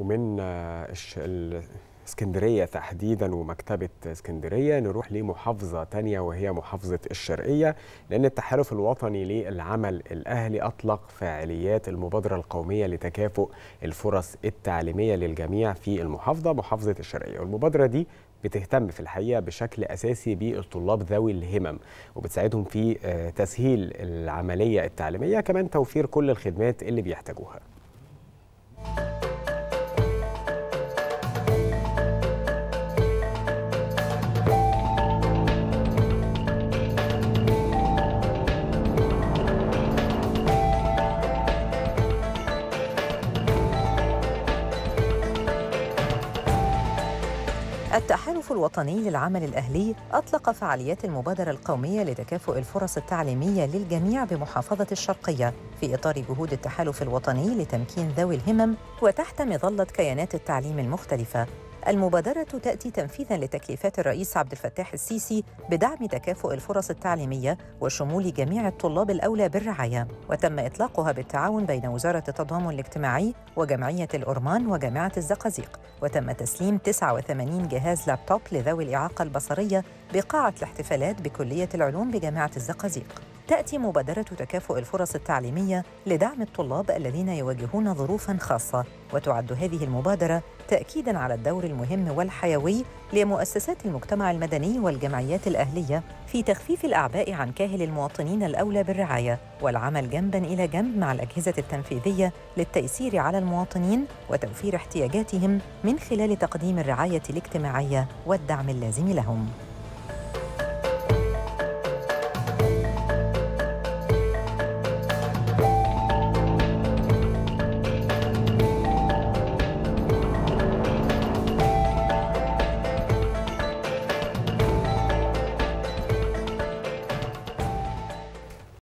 ومن آه، اسكندرية تحديدا ومكتبة إسكندرية نروح لمحافظة تانية وهي محافظة الشرقية لأن التحالف الوطني للعمل الأهلي أطلق فعاليات المبادرة القومية لتكافؤ الفرص التعليمية للجميع في المحافظة محافظة الشرقية. والمبادرة دي بتهتم في الحقيقة بشكل أساسي بالطلاب ذوي الهمم وبتساعدهم في آه، تسهيل العملية التعليمية كمان توفير كل الخدمات اللي بيحتاجوها. التحالف الوطني للعمل الأهلي أطلق فعاليات المبادرة القومية لتكافؤ الفرص التعليمية للجميع بمحافظة الشرقية في إطار جهود التحالف الوطني لتمكين ذوي الهمم وتحت مظلة كيانات التعليم المختلفة. المبادرة تأتي تنفيذاً لتكليفات الرئيس عبد الفتاح السيسي بدعم تكافؤ الفرص التعليمية وشمول جميع الطلاب الأولى بالرعاية. وتم إطلاقها بالتعاون بين وزارة التضامن الاجتماعي وجمعية الأورمان وجامعة الزقازيق. وتم تسليم 89 جهاز لابتوب لذوي الإعاقة البصرية بقاعة الاحتفالات بكلية العلوم بجامعة الزقازيق. تأتي مبادرة تكافؤ الفرص التعليمية لدعم الطلاب الذين يواجهون ظروفاً خاصة. وتعد هذه المبادرة تأكيداً على الدور المهم والحيوي لمؤسسات المجتمع المدني والجمعيات الأهلية في تخفيف الأعباء عن كاهل المواطنين الأولى بالرعاية والعمل جنباً إلى جنب مع الأجهزة التنفيذية للتيسير على المواطنين وتوفير احتياجاتهم من خلال تقديم الرعاية الاجتماعية والدعم اللازم لهم.